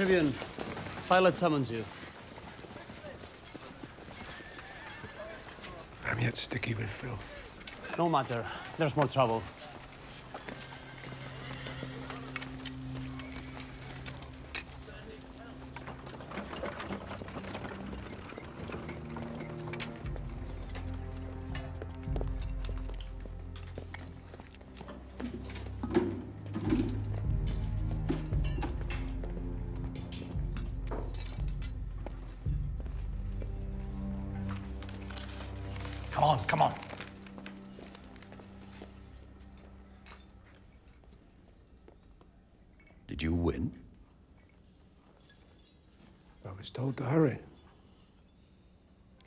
Tribune, Pilate summons you. I'm yet sticky with filth. No matter. There's more trouble. Come on, come on. Did you win? I was told to hurry.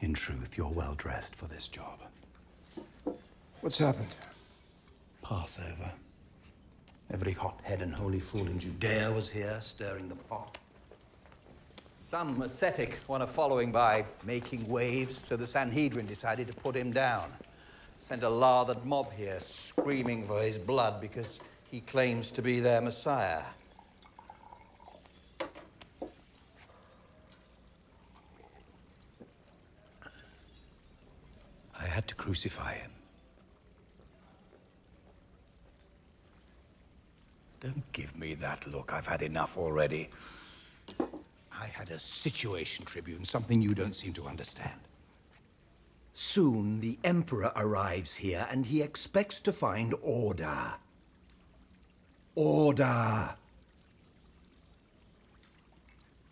In truth, you're well dressed for this job. What's happened? Passover. Every hothead and holy fool in Judea was here, stirring the pot. Some ascetic, one of following by making waves, so the Sanhedrin decided to put him down. Sent a lathered mob here, screaming for his blood because he claims to be their Messiah. I had to crucify him. Don't give me that look. I've had enough already. I had a situation, Tribune, something you don't seem to understand. Soon the Emperor arrives here and he expects to find order. Order!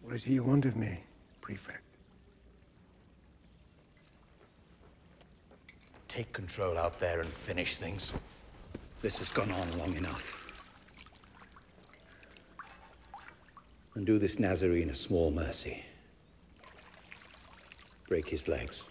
What does he want of me, Prefect? Take control out there and finish things. This has gone on long enough. And do this Nazarene a small mercy. Break his legs.